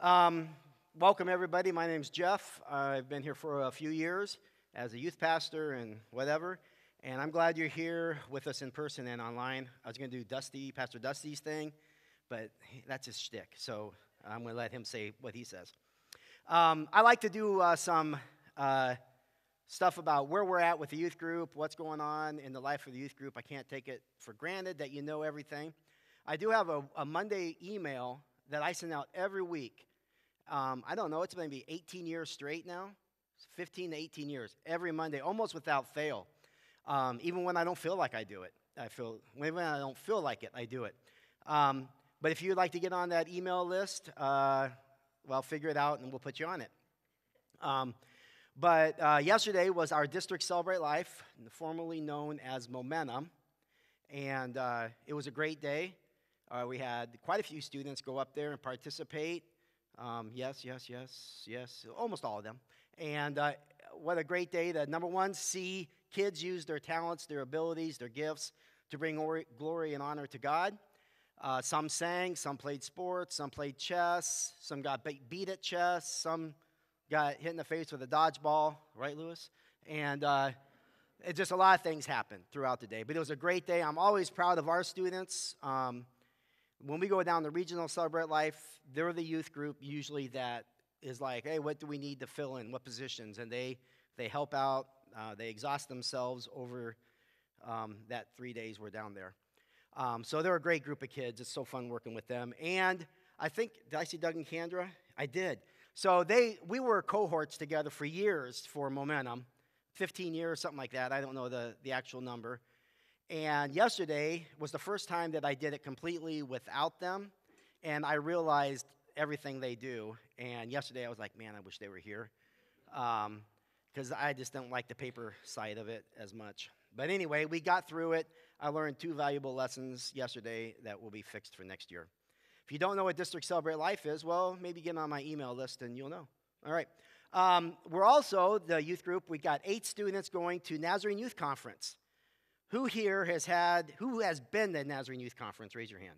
Um, welcome, everybody. My name's Jeff. I've been here for a few years as a youth pastor and whatever, and I'm glad you're here with us in person and online. I was going to do Dusty, Pastor Dusty's thing, but that's his shtick, so I'm going to let him say what he says. Um, I like to do uh, some uh, stuff about where we're at with the youth group, what's going on in the life of the youth group. I can't take it for granted that you know everything. I do have a, a Monday email that I send out every week um, I don't know, it's maybe 18 years straight now, 15 to 18 years, every Monday, almost without fail. Um, even when I don't feel like I do it, I feel, when I don't feel like it, I do it. Um, but if you'd like to get on that email list, uh, well, figure it out and we'll put you on it. Um, but uh, yesterday was our district Celebrate Life, formerly known as Momentum. And uh, it was a great day. Uh, we had quite a few students go up there and participate. Um, yes, yes, yes, yes, almost all of them. And uh, what a great day to, number one, see kids use their talents, their abilities, their gifts to bring glory and honor to God. Uh, some sang, some played sports, some played chess, some got beat at chess, some got hit in the face with a dodgeball, right, Lewis? And uh, it just a lot of things happened throughout the day. But it was a great day. I'm always proud of our students. Um, when we go down the regional Celebrate Life, they're the youth group usually that is like, hey, what do we need to fill in? What positions? And they, they help out, uh, they exhaust themselves over um, that three days we're down there. Um, so they're a great group of kids. It's so fun working with them. And I think, did I see Doug and Kendra? I did. So they, we were cohorts together for years for Momentum, 15 years, something like that. I don't know the, the actual number. And yesterday was the first time that I did it completely without them. And I realized everything they do. And yesterday I was like, man, I wish they were here. Because um, I just don't like the paper side of it as much. But anyway, we got through it. I learned two valuable lessons yesterday that will be fixed for next year. If you don't know what District Celebrate Life is, well, maybe get on my email list and you'll know. All right. Um, we're also, the youth group, we got eight students going to Nazarene Youth Conference. Who here has had, who has been to Nazarene Youth Conference? Raise your hand.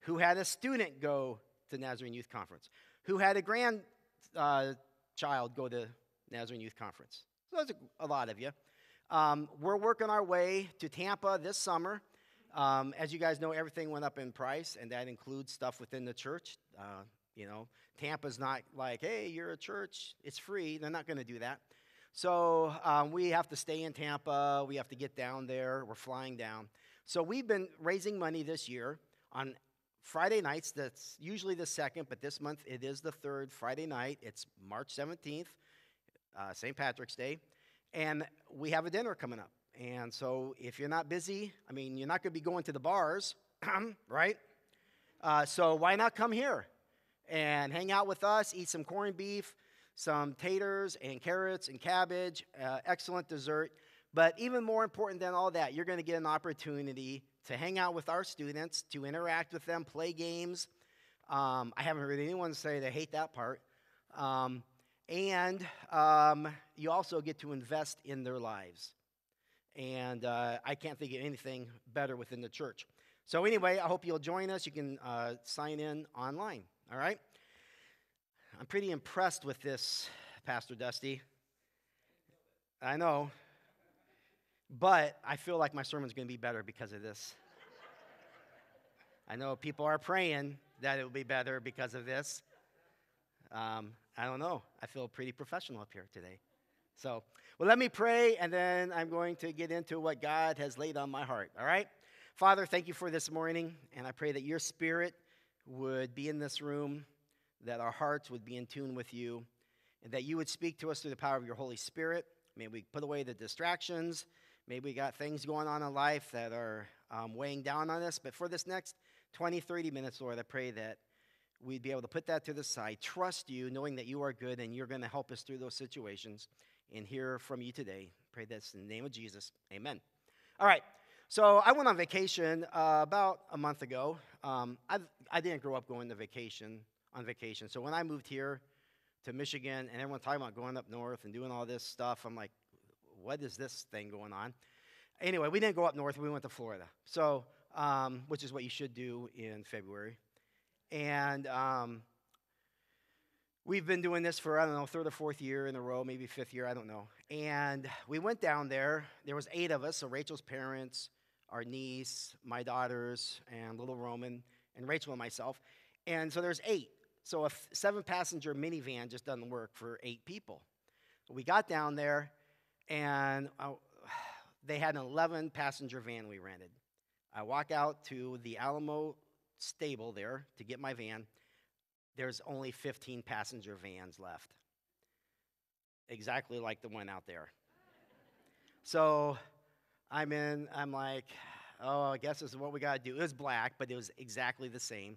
Who had a student go to Nazarene Youth Conference? Who had a grandchild uh, go to Nazarene Youth Conference? So that's a, a lot of you. Um, we're working our way to Tampa this summer. Um, as you guys know, everything went up in price, and that includes stuff within the church. Uh, you know, Tampa's not like, hey, you're a church, it's free. They're not going to do that. So um, we have to stay in Tampa. We have to get down there. We're flying down. So we've been raising money this year on Friday nights. That's usually the second, but this month it is the third Friday night. It's March 17th, uh, St. Patrick's Day. And we have a dinner coming up. And so if you're not busy, I mean, you're not going to be going to the bars, right? Uh, so why not come here and hang out with us, eat some corned beef, some taters and carrots and cabbage, uh, excellent dessert. But even more important than all that, you're going to get an opportunity to hang out with our students, to interact with them, play games. Um, I haven't heard anyone say they hate that part. Um, and um, you also get to invest in their lives. And uh, I can't think of anything better within the church. So, anyway, I hope you'll join us. You can uh, sign in online, all right? I'm pretty impressed with this, Pastor Dusty. I know. But I feel like my sermon's going to be better because of this. I know people are praying that it will be better because of this. Um, I don't know. I feel pretty professional up here today. So, well, let me pray, and then I'm going to get into what God has laid on my heart. All right? Father, thank you for this morning, and I pray that your spirit would be in this room that our hearts would be in tune with you, and that you would speak to us through the power of your Holy Spirit. May we put away the distractions. Maybe we got things going on in life that are um, weighing down on us. But for this next 20, 30 minutes, Lord, I pray that we'd be able to put that to the side, trust you, knowing that you are good and you're going to help us through those situations, and hear from you today. Pray this in the name of Jesus. Amen. All right. So I went on vacation uh, about a month ago. Um, I, I didn't grow up going to vacation on vacation. So when I moved here to Michigan and everyone talking about going up north and doing all this stuff, I'm like, what is this thing going on? Anyway, we didn't go up north. We went to Florida. So, um, which is what you should do in February. And um, We've been doing this for, I don't know, third or fourth year in a row, maybe fifth year, I don't know. And we went down there. There was eight of us, so Rachel's parents, our niece, my daughters, and little Roman, and Rachel and myself. And so there's eight. So a seven passenger minivan just doesn't work for eight people. We got down there, and uh, I, they had an 11 passenger van we rented. I walk out to the Alamo stable there to get my van. There's only 15 passenger vans left. Exactly like the one out there. So I'm in, I'm like, oh, I guess this is what we got to do. It was black, but it was exactly the same.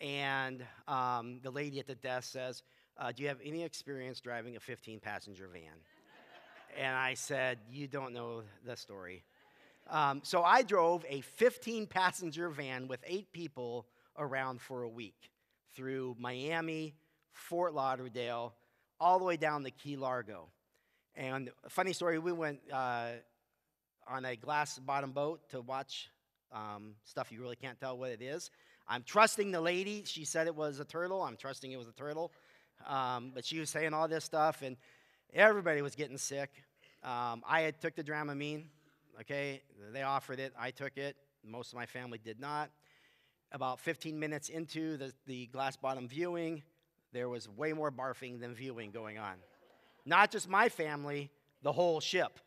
And um, the lady at the desk says, uh, Do you have any experience driving a 15 passenger van? and I said, You don't know the story. Um, so I drove a 15 passenger van with eight people around for a week through Miami, Fort Lauderdale, all the way down to Key Largo. And funny story, we went uh, on a glass bottom boat to watch um, stuff you really can't tell what it is. I'm trusting the lady. She said it was a turtle. I'm trusting it was a turtle. Um, but she was saying all this stuff, and everybody was getting sick. Um, I had took the Dramamine. Okay, they offered it. I took it. Most of my family did not. About 15 minutes into the, the glass bottom viewing, there was way more barfing than viewing going on. Not just my family, the whole ship.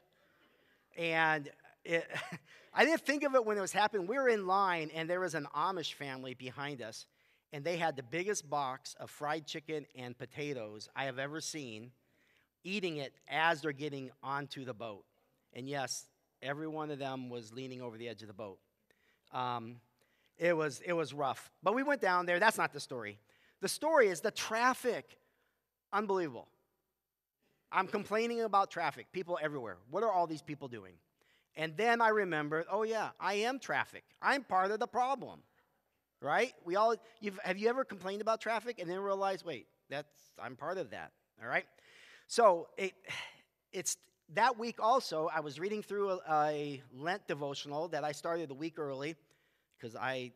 And it, I didn't think of it when it was happening. We were in line, and there was an Amish family behind us, and they had the biggest box of fried chicken and potatoes I have ever seen, eating it as they're getting onto the boat. And yes, every one of them was leaning over the edge of the boat. Um, it, was, it was rough. But we went down there. That's not the story. The story is the traffic. Unbelievable. I'm complaining about traffic, people everywhere. What are all these people doing? And then I remembered, oh yeah, I am traffic. I'm part of the problem. Right? We all have you ever complained about traffic and then realized, wait, that's I'm part of that. All right? So it it's that week also, I was reading through a, a Lent devotional that I started a week early because I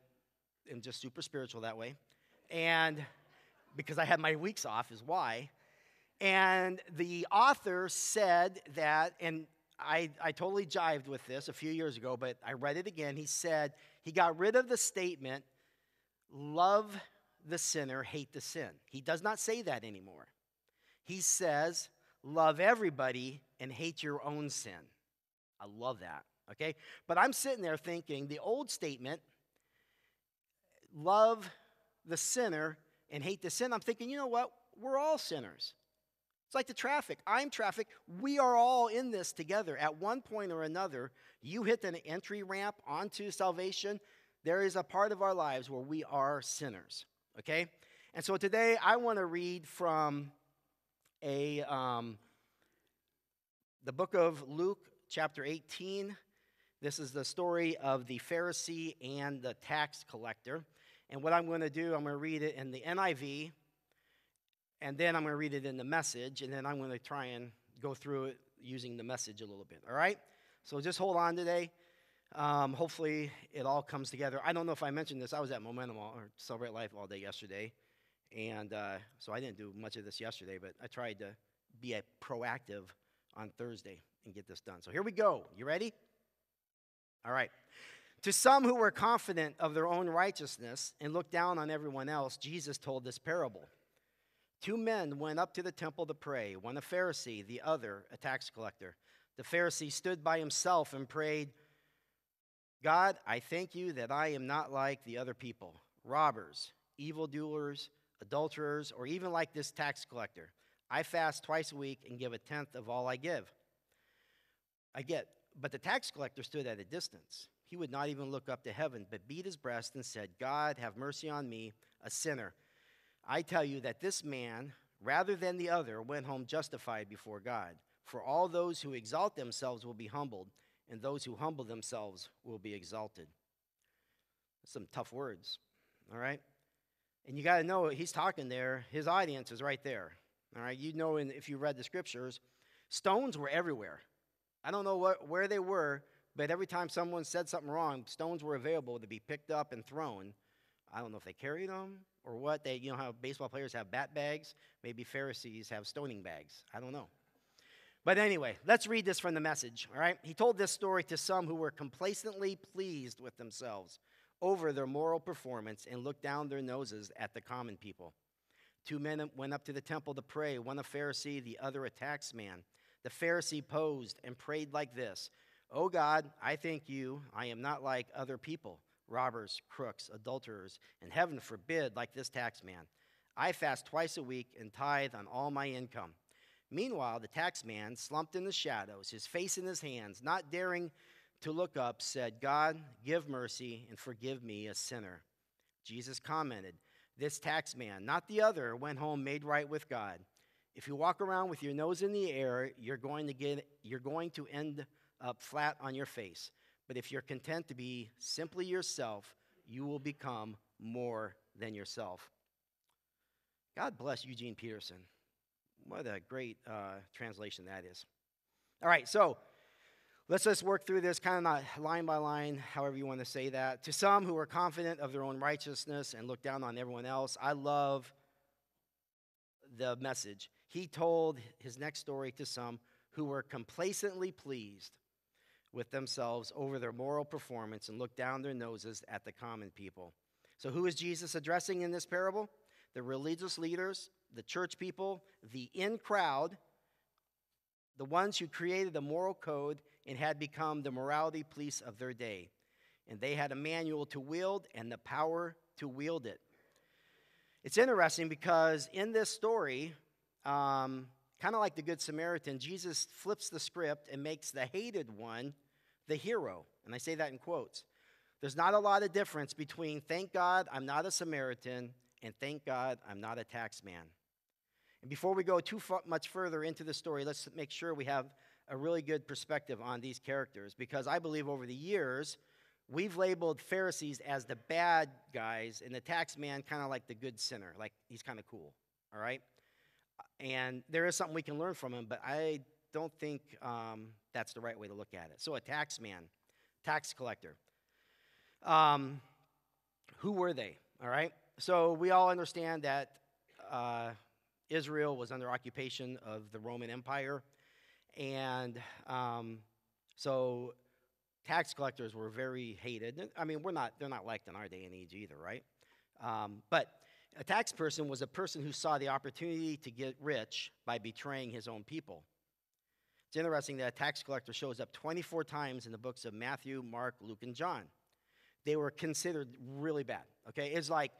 am just super spiritual that way. And because I had my weeks off, is why. And the author said that, and I, I totally jived with this a few years ago, but I read it again. He said he got rid of the statement, love the sinner, hate the sin. He does not say that anymore. He says, love everybody and hate your own sin. I love that, okay? But I'm sitting there thinking the old statement, love the sinner and hate the sin, I'm thinking, you know what? We're all sinners. It's like the traffic. I'm traffic. We are all in this together. At one point or another, you hit an entry ramp onto salvation. There is a part of our lives where we are sinners. Okay? And so today I want to read from a um, the book of Luke, chapter 18. This is the story of the Pharisee and the tax collector. And what I'm going to do, I'm going to read it in the NIV and then I'm going to read it in the message, and then I'm going to try and go through it using the message a little bit. All right? So just hold on today. Um, hopefully, it all comes together. I don't know if I mentioned this. I was at Momentum all, or Celebrate Life all day yesterday, and uh, so I didn't do much of this yesterday, but I tried to be proactive on Thursday and get this done. So here we go. You ready? All right. To some who were confident of their own righteousness and looked down on everyone else, Jesus told this parable. Two men went up to the temple to pray, one a Pharisee, the other a tax collector. The Pharisee stood by himself and prayed, God, I thank you that I am not like the other people, robbers, evildoers, adulterers, or even like this tax collector. I fast twice a week and give a tenth of all I give. I get, but the tax collector stood at a distance. He would not even look up to heaven, but beat his breast and said, God, have mercy on me, a sinner. I tell you that this man, rather than the other, went home justified before God. For all those who exalt themselves will be humbled, and those who humble themselves will be exalted. Some tough words, all right? And you got to know he's talking there, his audience is right there. All right, you know, in, if you read the scriptures, stones were everywhere. I don't know what, where they were, but every time someone said something wrong, stones were available to be picked up and thrown I don't know if they carried them or what. They, you know how baseball players have bat bags? Maybe Pharisees have stoning bags. I don't know. But anyway, let's read this from the message, all right? He told this story to some who were complacently pleased with themselves over their moral performance and looked down their noses at the common people. Two men went up to the temple to pray, one a Pharisee, the other a tax man. The Pharisee posed and prayed like this O God, I thank you, I am not like other people, robbers, crooks, adulterers, and heaven forbid, like this tax man. I fast twice a week and tithe on all my income. Meanwhile, the tax man, slumped in the shadows, his face in his hands, not daring to look up, said, God, give mercy and forgive me, a sinner. Jesus commented, This tax man, not the other, went home made right with God. If you walk around with your nose in the air, you're going to, get, you're going to end up flat on your face. But if you're content to be simply yourself, you will become more than yourself. God bless Eugene Peterson. What a great uh, translation that is. All right, so let's just work through this kind of line by line, however you want to say that. To some who are confident of their own righteousness and look down on everyone else, I love the message. He told his next story to some who were complacently pleased with themselves over their moral performance and looked down their noses at the common people. So, who is Jesus addressing in this parable? The religious leaders, the church people, the in crowd, the ones who created the moral code and had become the morality police of their day. And they had a manual to wield and the power to wield it. It's interesting because in this story, um, kind of like the Good Samaritan, Jesus flips the script and makes the hated one the hero. And I say that in quotes. There's not a lot of difference between thank God I'm not a Samaritan and thank God I'm not a tax man. And before we go too much further into the story, let's make sure we have a really good perspective on these characters because I believe over the years, we've labeled Pharisees as the bad guys and the tax man kind of like the good sinner, like he's kind of cool, all right? And there is something we can learn from him, but I don't think um, that's the right way to look at it. So, a tax man, tax collector. Um, who were they? All right? So, we all understand that uh, Israel was under occupation of the Roman Empire. And um, so tax collectors were very hated. I mean, we're not, they're not liked in our day and age either, right? Um, but a tax person was a person who saw the opportunity to get rich by betraying his own people. It's interesting that a tax collector shows up 24 times in the books of Matthew, Mark, Luke, and John. They were considered really bad. Okay? It's like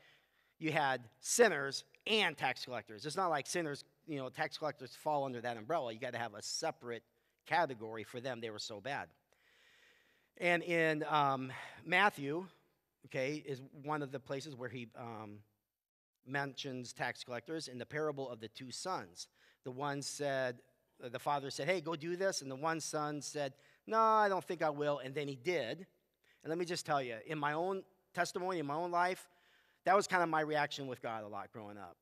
you had sinners and tax collectors. It's not like sinners, you know, tax collectors fall under that umbrella. You got to have a separate category for them. They were so bad. And in um, Matthew, okay, is one of the places where he um, mentions tax collectors in the parable of the two sons. The one said, uh, the father said, Hey, go do this. And the one son said, No, I don't think I will. And then he did. And let me just tell you, in my own testimony, in my own life, that was kind of my reaction with God a lot growing up.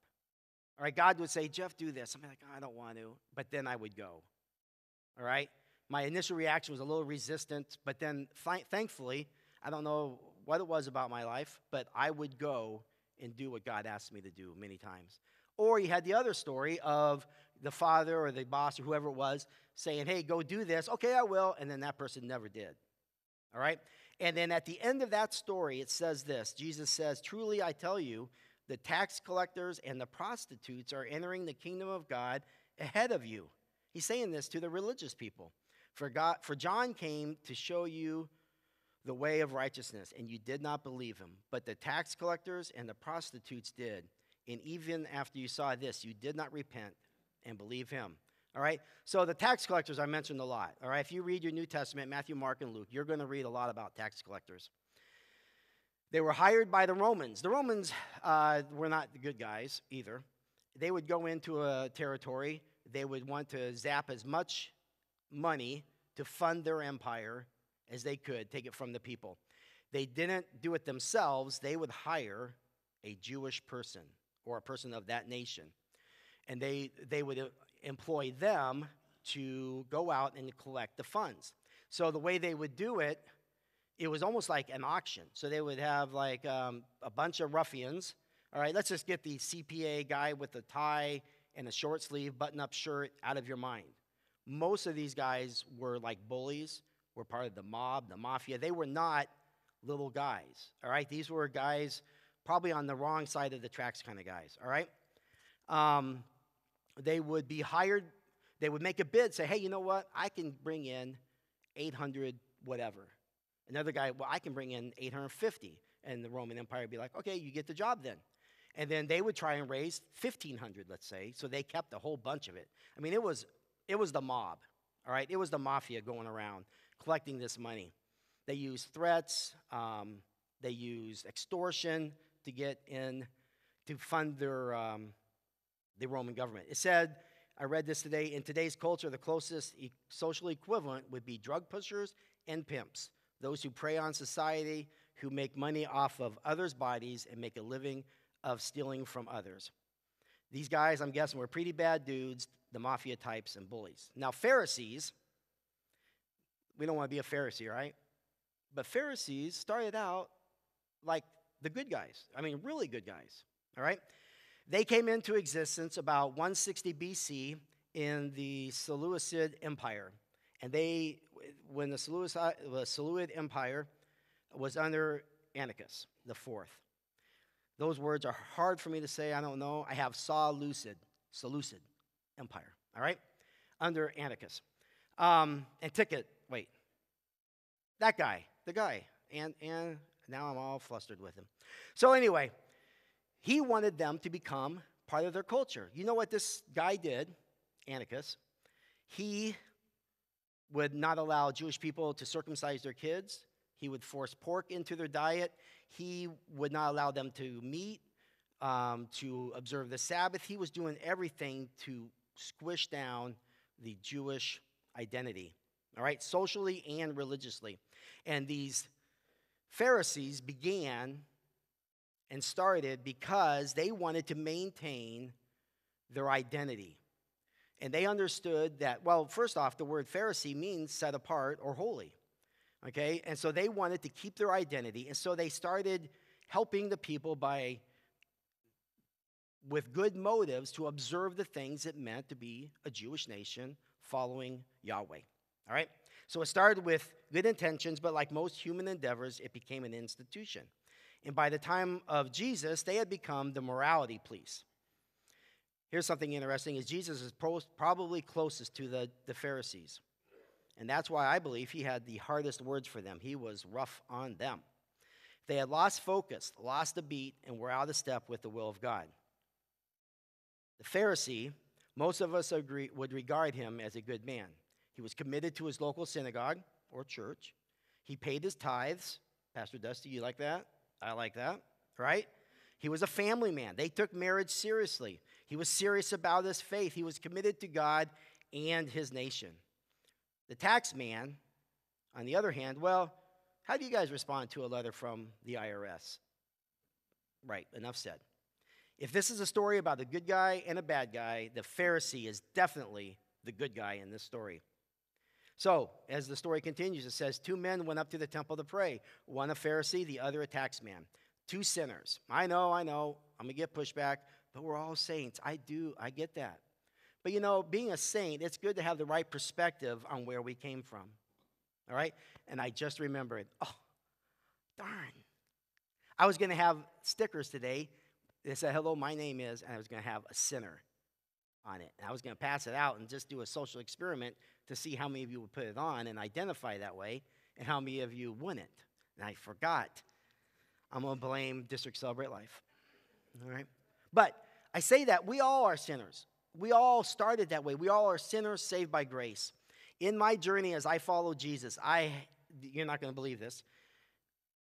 All right, God would say, Jeff, do this. I'm like, oh, I don't want to. But then I would go. All right? My initial reaction was a little resistant, but then th- thankfully, I don't know what it was about my life, but I would go and do what God asked me to do many times. Or you had the other story of the father or the boss or whoever it was saying, Hey, go do this. Okay, I will. And then that person never did. All right? And then at the end of that story, it says this Jesus says, Truly I tell you, the tax collectors and the prostitutes are entering the kingdom of God ahead of you. He's saying this to the religious people. For, God, for John came to show you the way of righteousness, and you did not believe him. But the tax collectors and the prostitutes did. And even after you saw this, you did not repent and believe him. All right? So the tax collectors I mentioned a lot. All right? If you read your New Testament, Matthew, Mark, and Luke, you're going to read a lot about tax collectors. They were hired by the Romans. The Romans uh, were not the good guys either. They would go into a territory, they would want to zap as much money to fund their empire as they could, take it from the people. They didn't do it themselves, they would hire a Jewish person or a person of that nation. And they, they would employ them to go out and collect the funds. So the way they would do it it was almost like an auction. So they would have like um, a bunch of ruffians. All right, let's just get the CPA guy with the tie and a short sleeve button up shirt out of your mind. Most of these guys were like bullies, were part of the mob, the mafia. They were not little guys. All right, these were guys probably on the wrong side of the tracks kind of guys. All right, um, they would be hired. They would make a bid, say, "Hey, you know what? I can bring in 800 whatever." Another guy, well, I can bring in 850. And the Roman Empire would be like, okay, you get the job then. And then they would try and raise 1,500, let's say. So they kept a whole bunch of it. I mean, it was, it was the mob, all right? It was the mafia going around collecting this money. They use threats, um, they use extortion to get in, to fund their, um, the Roman government. It said, I read this today, in today's culture, the closest e- social equivalent would be drug pushers and pimps those who prey on society, who make money off of others' bodies and make a living of stealing from others. These guys, I'm guessing, were pretty bad dudes, the mafia types and bullies. Now, Pharisees, we don't want to be a Pharisee, right? But Pharisees started out like the good guys. I mean, really good guys, all right? They came into existence about 160 BC in the Seleucid Empire. And they when the Seleucid Empire was under Antiochus the fourth. Those words are hard for me to say. I don't know. I have saw lucid, Seleucid Empire. All right, under Antiochus. Um, ticket. Wait, that guy, the guy, and and now I'm all flustered with him. So anyway, he wanted them to become part of their culture. You know what this guy did, Antiochus? He would not allow Jewish people to circumcise their kids. He would force pork into their diet. He would not allow them to meet, um, to observe the Sabbath. He was doing everything to squish down the Jewish identity, all right, socially and religiously. And these Pharisees began and started because they wanted to maintain their identity. And they understood that, well, first off, the word Pharisee means set apart or holy. Okay? And so they wanted to keep their identity. And so they started helping the people by, with good motives, to observe the things it meant to be a Jewish nation following Yahweh. All right? So it started with good intentions, but like most human endeavors, it became an institution. And by the time of Jesus, they had become the morality police. Here's something interesting is Jesus is probably closest to the, the Pharisees. And that's why I believe he had the hardest words for them. He was rough on them. They had lost focus, lost a beat, and were out of step with the will of God. The Pharisee, most of us agree, would regard him as a good man. He was committed to his local synagogue or church. He paid his tithes. Pastor Dusty, you like that? I like that, right? He was a family man. They took marriage seriously. He was serious about his faith. He was committed to God and his nation. The tax man, on the other hand, well, how do you guys respond to a letter from the IRS? Right, enough said. If this is a story about a good guy and a bad guy, the Pharisee is definitely the good guy in this story. So, as the story continues, it says two men went up to the temple to pray one a Pharisee, the other a tax man. Two sinners. I know, I know, I'm going to get pushback but we're all saints. I do, I get that. But you know, being a saint, it's good to have the right perspective on where we came from. All right? And I just remembered, oh, darn. I was going to have stickers today that said, hello, my name is, and I was going to have a sinner on it. And I was going to pass it out and just do a social experiment to see how many of you would put it on and identify that way, and how many of you wouldn't. And I forgot. I'm going to blame District Celebrate Life. All right? But I say that we all are sinners. We all started that way. We all are sinners saved by grace. In my journey as I follow Jesus, I you're not going to believe this.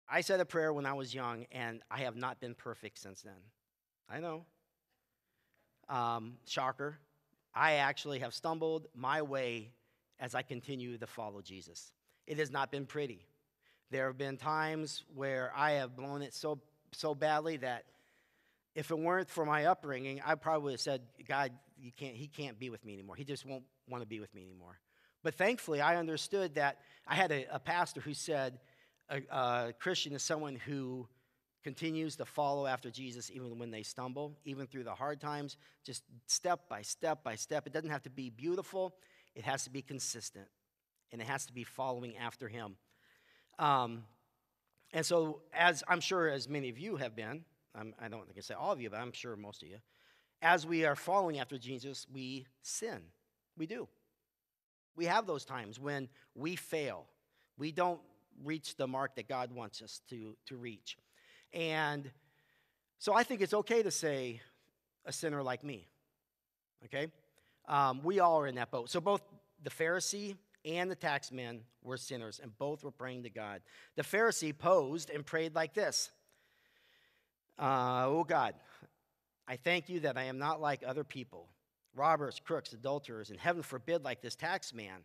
I said a prayer when I was young, and I have not been perfect since then. I know. Um, shocker. I actually have stumbled my way as I continue to follow Jesus. It has not been pretty. There have been times where I have blown it so so badly that if it weren't for my upbringing, I probably would have said, God, you can't, he can't be with me anymore. He just won't want to be with me anymore. But thankfully, I understood that I had a, a pastor who said, A, a Christian is someone who continues to follow after Jesus even when they stumble, even through the hard times, just step by step by step. It doesn't have to be beautiful, it has to be consistent, and it has to be following after Him. Um, and so, as I'm sure as many of you have been, I'm, I do not think I say all of you, but I'm sure most of you, as we are following after Jesus, we sin. We do. We have those times when we fail. We don't reach the mark that God wants us to, to reach. And so I think it's okay to say a sinner like me. Okay? Um, we all are in that boat. So both the Pharisee and the taxman were sinners, and both were praying to God. The Pharisee posed and prayed like this uh, Oh God, I thank you that I am not like other people robbers, crooks, adulterers, and heaven forbid, like this tax man.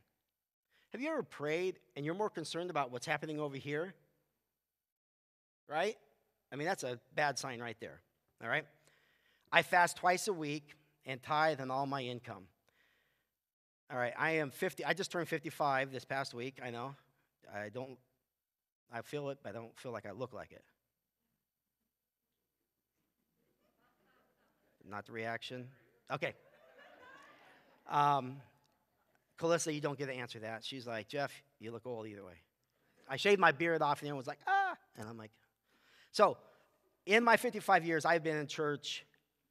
Have you ever prayed and you're more concerned about what's happening over here? Right? I mean, that's a bad sign right there. All right? I fast twice a week and tithe on all my income. All right, I am 50. I just turned 55 this past week. I know. I don't, I feel it, but I don't feel like I look like it. Not the reaction. Okay. Um, Calissa, you don't get to answer that. She's like, Jeff, you look old either way. I shaved my beard off, and everyone was like, ah. And I'm like, so in my 55 years, I've been in church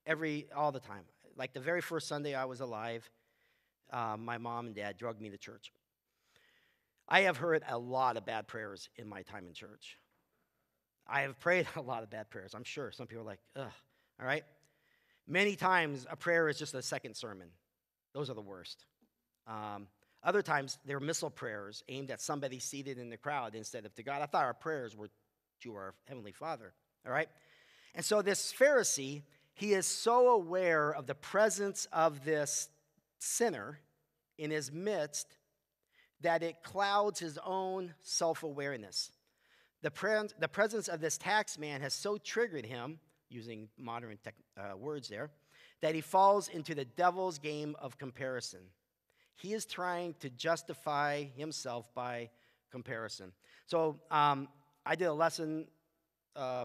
every, all the time. Like the very first Sunday I was alive, uh, my mom and dad drugged me to church. I have heard a lot of bad prayers in my time in church. I have prayed a lot of bad prayers. I'm sure some people are like, ugh, all right? Many times a prayer is just a second sermon. Those are the worst. Um, other times they're missile prayers aimed at somebody seated in the crowd instead of to God. I thought our prayers were to our Heavenly Father, all right? And so this Pharisee, he is so aware of the presence of this sinner in his midst that it clouds his own self awareness. The, pre- the presence of this tax man has so triggered him, using modern tech, uh, words there, that he falls into the devil's game of comparison. He is trying to justify himself by comparison. So um, I did a lesson a uh,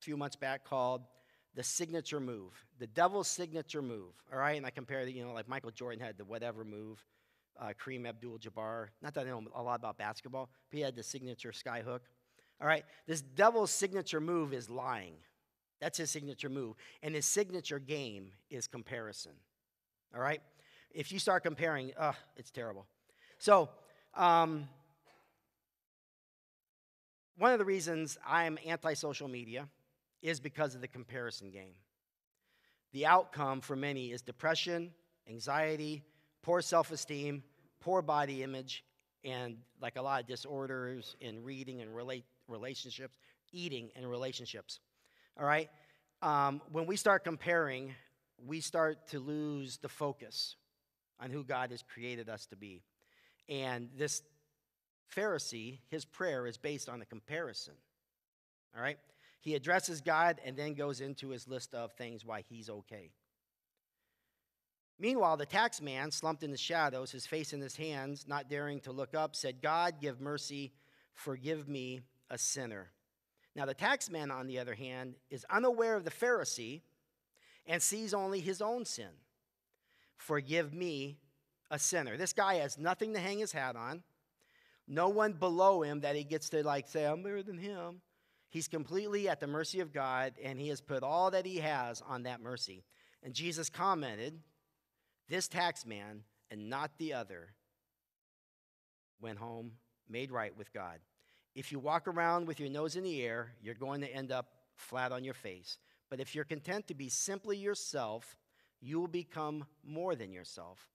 few months back called the signature move, the devil's signature move. All right, and I compare, it, you know, like Michael Jordan had the whatever move, uh, Kareem Abdul-Jabbar. Not that I know a lot about basketball, but he had the signature skyhook. All right, this devil's signature move is lying. That's his signature move, and his signature game is comparison. All right, if you start comparing, it's terrible. So. Um, one of the reasons I'm anti social media is because of the comparison game. The outcome for many is depression, anxiety, poor self esteem, poor body image, and like a lot of disorders in reading and relate, relationships, eating and relationships. All right? Um, when we start comparing, we start to lose the focus on who God has created us to be. And this Pharisee, his prayer is based on a comparison. All right? He addresses God and then goes into his list of things why he's okay. Meanwhile, the tax man, slumped in the shadows, his face in his hands, not daring to look up, said, God, give mercy, forgive me, a sinner. Now, the tax man, on the other hand, is unaware of the Pharisee and sees only his own sin. Forgive me, a sinner. This guy has nothing to hang his hat on, no one below him that he gets to like say, I'm better than him. He's completely at the mercy of God, and he has put all that he has on that mercy. And Jesus commented, This tax man and not the other went home made right with God. If you walk around with your nose in the air, you're going to end up flat on your face. But if you're content to be simply yourself, you will become more than yourself.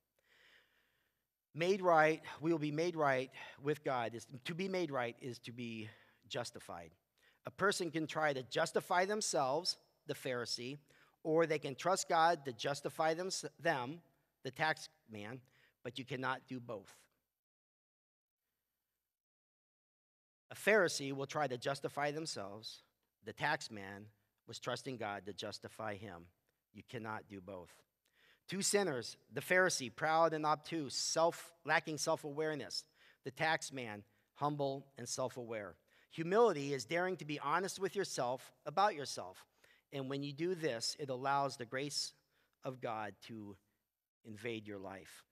Made right, we will be made right with God. Is, to be made right is to be justified. A person can try to justify themselves, the Pharisee, or they can trust God to justify them, them the tax man, but you cannot do both. A Pharisee will try to justify themselves. The tax man was trusting God to justify him. You cannot do both. Two sinners, the Pharisee, proud and obtuse, self, lacking self awareness. The tax man, humble and self aware. Humility is daring to be honest with yourself about yourself. And when you do this, it allows the grace of God to invade your life.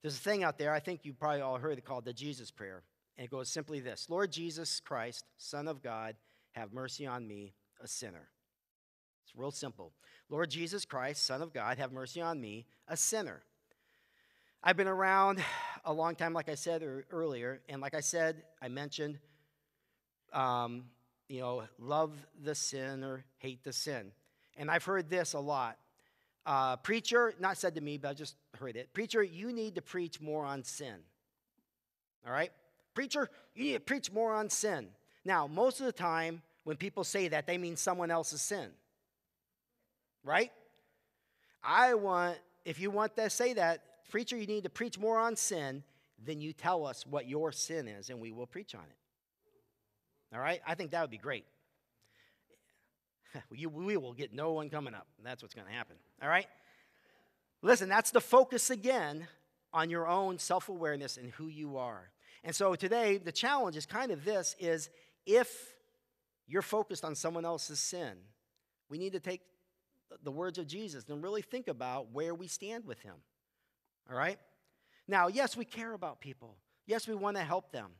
There's a thing out there, I think you probably all heard it called the Jesus Prayer. And it goes simply this Lord Jesus Christ, Son of God, have mercy on me, a sinner. It's real simple. Lord Jesus Christ, Son of God, have mercy on me, a sinner. I've been around a long time, like I said earlier, and like I said, I mentioned, um, you know, love the sin or hate the sin. And I've heard this a lot. Uh, preacher, not said to me, but I just heard it. Preacher, you need to preach more on sin. All right? Preacher, you need to preach more on sin. Now, most of the time, when people say that, they mean someone else's sin. Right? I want, if you want to say that, preacher, you need to preach more on sin, then you tell us what your sin is, and we will preach on it. All right? I think that would be great. we will get no one coming up. That's what's going to happen. All right? Listen, that's the focus again on your own self awareness and who you are. And so today, the challenge is kind of this is if you're focused on someone else's sin, we need to take the words of Jesus and really think about where we stand with him. All right? Now, yes, we care about people. Yes, we want to help them.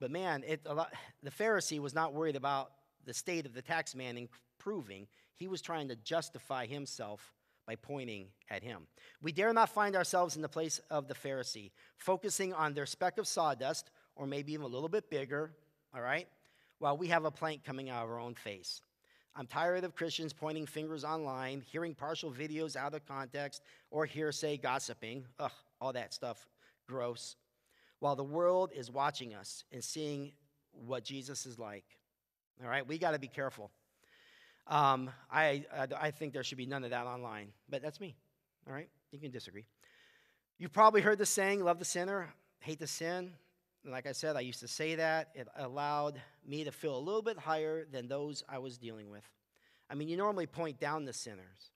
But man, it, lot, the Pharisee was not worried about the state of the tax man improving. He was trying to justify himself by pointing at him. We dare not find ourselves in the place of the Pharisee, focusing on their speck of sawdust, or maybe even a little bit bigger, all right, while we have a plank coming out of our own face. I'm tired of Christians pointing fingers online, hearing partial videos out of context, or hearsay gossiping. Ugh, all that stuff, gross. While the world is watching us and seeing what Jesus is like. All right, we got to be careful. Um, I, I, I think there should be none of that online, but that's me. All right? You can disagree. You've probably heard the saying, love the sinner, hate the sin. And like I said, I used to say that. It allowed me to feel a little bit higher than those I was dealing with. I mean, you normally point down the sinners.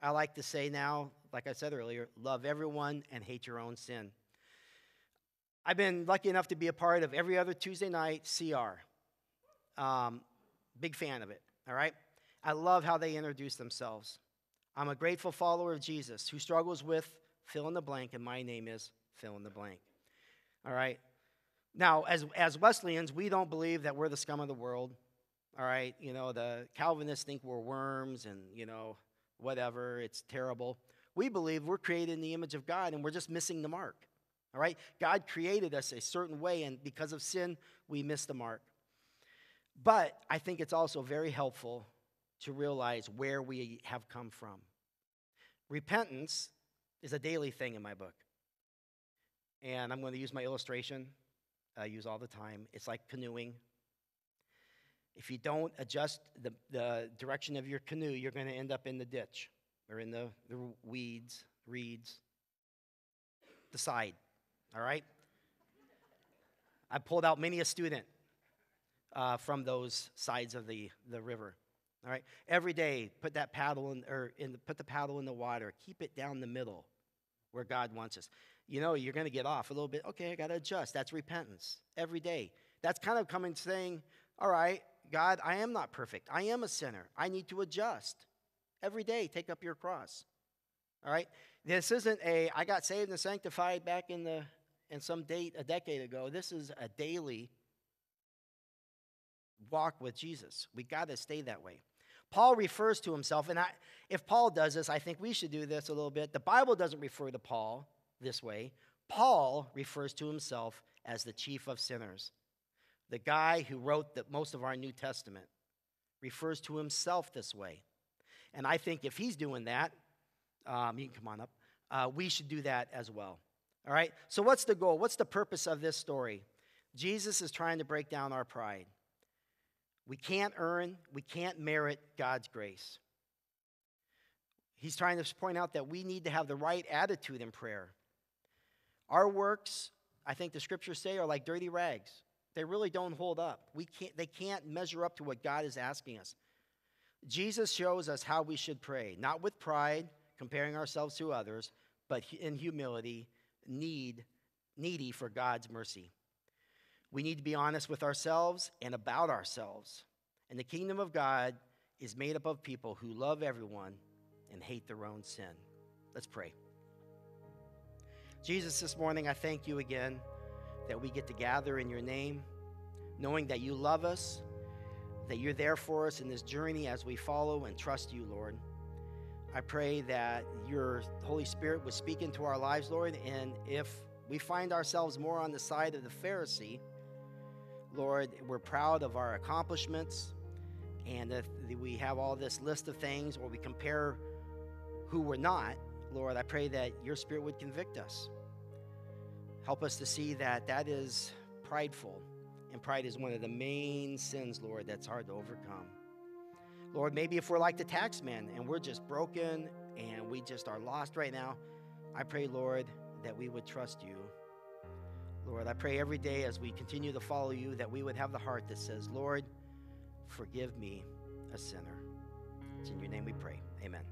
I like to say now, like I said earlier, love everyone and hate your own sin. I've been lucky enough to be a part of every other Tuesday night CR. Um, big fan of it, all right? I love how they introduce themselves. I'm a grateful follower of Jesus who struggles with fill in the blank, and my name is fill in the blank. All right? Now, as, as Wesleyans, we don't believe that we're the scum of the world. All right? You know, the Calvinists think we're worms and, you know, whatever, it's terrible. We believe we're created in the image of God and we're just missing the mark. All right? God created us a certain way, and because of sin, we miss the mark. But I think it's also very helpful to realize where we have come from. Repentance is a daily thing in my book. And I'm going to use my illustration uh, I use all the time. It's like canoeing. If you don't adjust the, the direction of your canoe, you're going to end up in the ditch or in the, the weeds, reeds, the side. All right? I pulled out many a student uh, from those sides of the, the river. All right. Every day, put that paddle in, or in the, put the paddle in the water. Keep it down the middle, where God wants us. You know, you're going to get off a little bit. Okay, I got to adjust. That's repentance. Every day. That's kind of coming saying, all right, God, I am not perfect. I am a sinner. I need to adjust. Every day, take up your cross. All right. This isn't a I got saved and sanctified back in the in some date a decade ago. This is a daily walk with Jesus. We got to stay that way. Paul refers to himself, and I, if Paul does this, I think we should do this a little bit. The Bible doesn't refer to Paul this way. Paul refers to himself as the chief of sinners. The guy who wrote the, most of our New Testament refers to himself this way. And I think if he's doing that, um, you can come on up, uh, we should do that as well. All right? So, what's the goal? What's the purpose of this story? Jesus is trying to break down our pride. We can't earn, we can't merit God's grace. He's trying to point out that we need to have the right attitude in prayer. Our works, I think the scriptures say, are like dirty rags. They really don't hold up. We can't, they can't measure up to what God is asking us. Jesus shows us how we should pray, not with pride, comparing ourselves to others, but in humility, need, needy for God's mercy. We need to be honest with ourselves and about ourselves. And the kingdom of God is made up of people who love everyone and hate their own sin. Let's pray. Jesus, this morning I thank you again that we get to gather in your name, knowing that you love us, that you're there for us in this journey as we follow and trust you, Lord. I pray that your Holy Spirit would speak into our lives, Lord, and if we find ourselves more on the side of the Pharisee, Lord, we're proud of our accomplishments and that we have all this list of things or we compare who we're not, Lord, I pray that your spirit would convict us. Help us to see that that is prideful, and pride is one of the main sins, Lord, that's hard to overcome. Lord, maybe if we're like the tax man and we're just broken and we just are lost right now, I pray, Lord, that we would trust you. Lord, I pray every day as we continue to follow you that we would have the heart that says, Lord, forgive me, a sinner. It's in your name we pray. Amen.